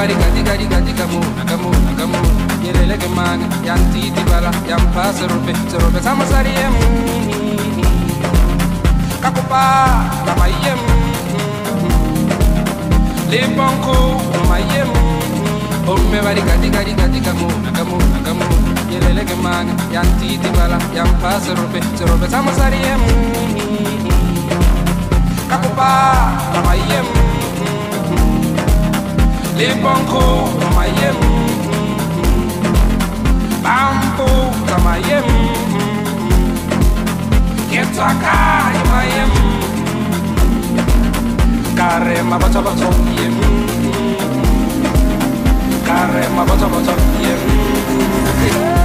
warika diga diga diga kamu kamu kamu. Naga yelele ke mani yan titi bala yang pas serupe serupe sama sari em kakupa kama em, liponku kama em, omme bari gadi gadi gadi kamu kamu kamu. Naga yelele ke mani yan titi bala yang pas serupe serupe sama sari em kakupa kama em. Yem bambu kama yem ketaka kama yem kare mabato bato yem kare mabato bato yem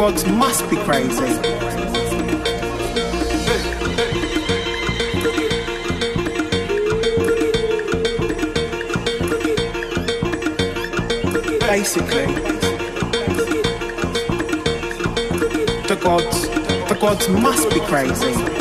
frogs must be crazy. Basically, the gods, the gods must be crazy.